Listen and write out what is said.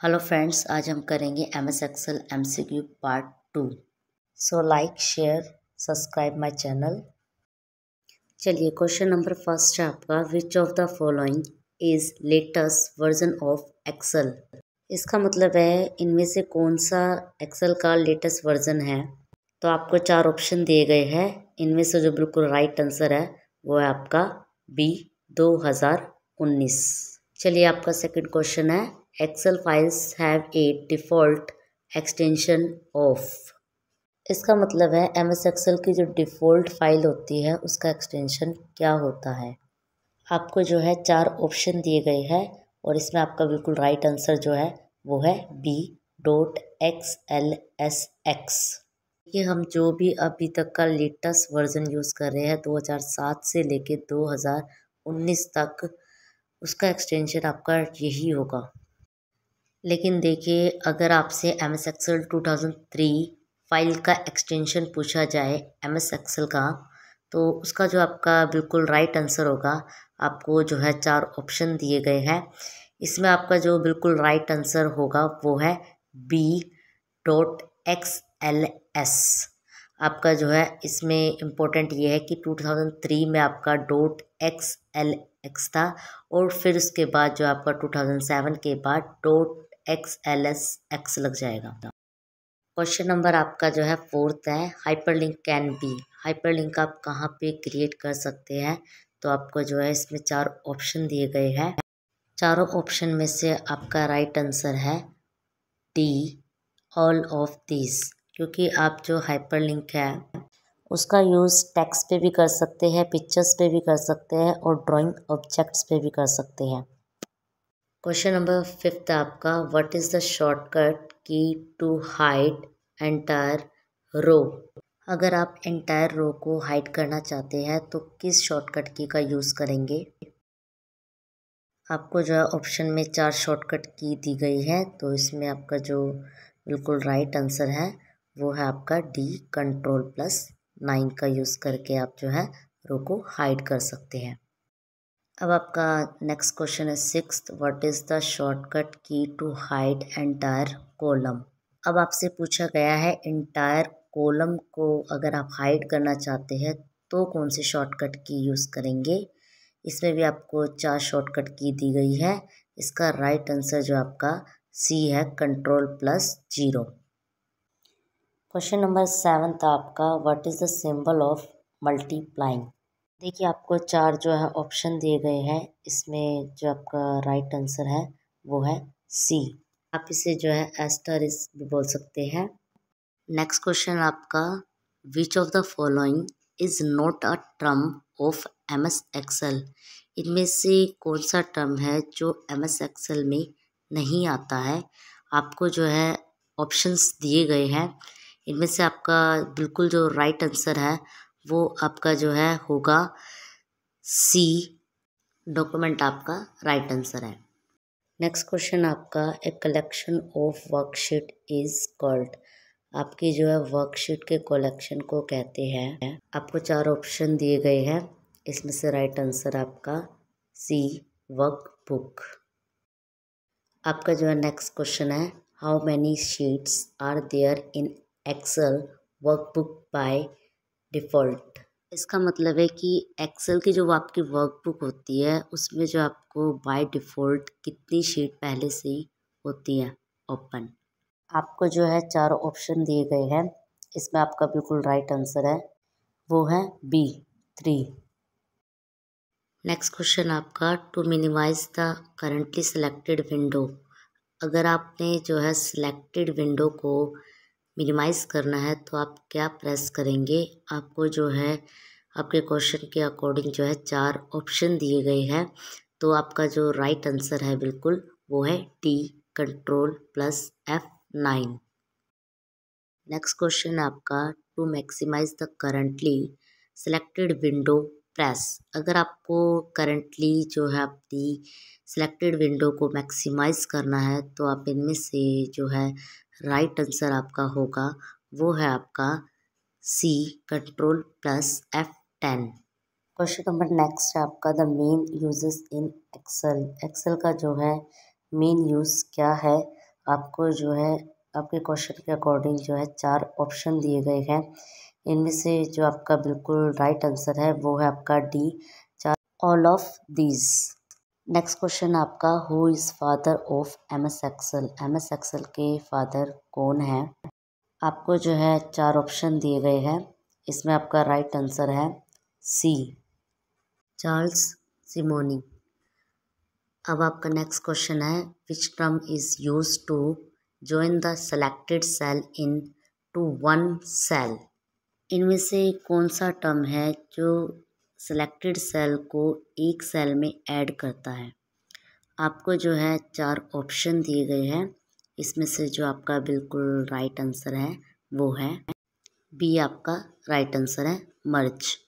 Hello friends आज हम करेंगे M S Excel M C Q part two so like share subscribe my channel चलिए question number first है आपका which of the following is latest version of Excel इसका मतलब है, इनमें से कौन सा एक्सल का लेटेस्ट वर्जन है? तो आपको चार ऑप्शन दिए गए हैं। इनमें से जो बिल्कुल राइट आंसर है, वो है आपका बी दो हज़ार उन्नीस। चलिए आपका सेकंड क्वेश्चन है। Excel files have a default extension of इसका मतलब है एम एस एक्सेल की जो डिफ़ॉल्ट फ़ाइल होती है, उसका एक्सटेंशन क्या होता है? आपको जो है चार ऑप्शन दिए गए हैं और इसमें आपका बिल्कुल राइट आंसर जो है, वो है B dot X L S X ये हम जो भी अभी तक का लेटेस्ट वर्जन यूज़ कर रहे हैं 2007 से लेके 2019 तक, उसका एक्सटेंशन आपका यही होगा। लेकिन देखिए, अगर आपसे M S Excel two thousand three file का एक्सटेंशन पूछा जाए एम एस एक्सल का तो उसका जो आपका बिल्कुल राइट आंसर होगा, आपको जो है चार ऑप्शन दिए गए हैं। इसमें आपका जो बिल्कुल राइट आंसर होगा, वो है B dot X L S आपका जो है, इसमें इम्पोर्टेंट ये है कि टू थाउज़ेंड थ्री में आपका डॉट एक्स एल एक्स था, और फिर उसके बाद जो आपका टू थाउज़ेंड सेवन के बाद dot X L S X लग जाएगा क्वेश्चन नंबर आपका जो है फोर्थ है हाइपरलिंक कैन बी हाइपरलिंक आप कहाँ पे क्रिएट कर सकते हैं? तो आपको जो है इसमें चार ऑप्शन दिए गए हैं। चारों ऑप्शन में से आपका राइट आंसर है डी ऑल ऑफ़ दिस क्योंकि आप जो हाइपरलिंक है, उसका यूज़ टेक्स्ट पे भी कर सकते हैं पिक्चर्स पे भी कर सकते हैं और ड्राइंग ऑब्जेक्ट्स पे भी कर सकते हैं। क्वेश्चन नंबर फिफ्थ आपका what is the shortcut key to hide entire row अगर आप एंटायर रो को हाइड करना चाहते हैं तो किस शॉर्टकट की का यूज़ करेंगे? आपको जो है ऑप्शन में चार शॉर्टकट की दी गई है तो इसमें आपका जो बिल्कुल राइट आंसर है, वो है आपका डी कंट्रोल प्लस नाइन का यूज़ करके आप जो है रो को हाइड कर सकते हैं। अब आपका नेक्स्ट क्वेश्चन है six what is the shortcut key to hide entire column अब आपसे पूछा गया है एंटायर कॉलम को अगर आप हाइड करना चाहते हैं तो कौन से शॉर्टकट की यूज़ करेंगे? इसमें भी आपको चार शॉर्टकट की दी गई है। इसका राइट आंसर जो आपका सी है control plus zero question number seventh आपका what is the symbol of multiplying देखिए, आपको चार जो है ऑप्शन दिए गए हैं। इसमें जो आपका राइट आंसर है, वो है सी आप इसे जो है एस्टरिस भी बोल सकते हैं। नेक्स्ट क्वेश्चन आपका which of the following is not a term of M S Excel इनमें से कौन सा टर्म है जो एम एस एक्सल में नहीं आता है? आपको जो है ऑप्शंस दिए गए हैं। इनमें से आपका बिल्कुल जो राइट right आंसर है वो आपका जो है होगा सी डॉक्यूमेंट आपका राइट आंसर है। नेक्स्ट क्वेश्चन आपका a collection of worksheet is called आपकी जो है वर्कशीट के कलेक्शन को कहते हैं। आपको चार ऑप्शन दिए गए हैं। इसमें से राइट आंसर आपका सी वर्क बुक आपका जो है नेक्स्ट क्वेश्चन है how many sheets are there in Excel workbook by default. इसका मतलब है कि एक्सेल की जो आपकी वर्कबुक होती है, उसमें जो आपको बाय डिफ़ॉल्ट कितनी शीट पहले से ही होती है ओपन आपको जो है चार ऑप्शन दिए गए हैं। इसमें आपका बिल्कुल राइट आंसर है। वो है बी थ्री नेक्स्ट क्वेश्चन आपका to minimise the currently selected window अगर आपने जो है सिलेक्टेड विंडो को मिनिमाइज़ करना है तो आप क्या प्रेस करेंगे? आपको जो है, आपके क्वेश्चन के अकॉर्डिंग जो है, चार ऑप्शन दिए गए हैं। तो आपका जो राइट आंसर है बिल्कुल, वो है T control plus F nine next question आपका to maximise the currently selected window press अगर आपको करंटली जो है अपनी सेलेक्टेड विंडो को मैक्सिमाइज करना है तो आप इनमें से जो है राइट आंसर आपका होगा, वो है आपका C control plus F ten question number next है आपका the main uses in Excel Excel का जो है मेन यूज़ क्या है? आपको जो है, आपके क्वेश्चन के अकॉर्डिंग जो है, चार ऑप्शन दिए गए हैं। इनमें से जो आपका बिल्कुल राइट आंसर है, वो है आपका डी चार all of these next question आपका who is father of M S Excel M S Excel के फादर कौन है? आपको जो है चार ऑप्शन दिए गए हैं। इसमें आपका राइट right आंसर है सी चार्ल्स सिमोनी अब आपका नेक्स्ट क्वेश्चन है which term is used to join the selected cell into one cell इनमें से कौन सा टर्म है जो सेलेक्टेड सेल को एक सेल में ऐड करता है। आपको जो है चार ऑप्शन दिए गए हैं। इसमें से जो आपका बिल्कुल राइट आंसर है, वो है बी आपका राइट आंसर है मर्ज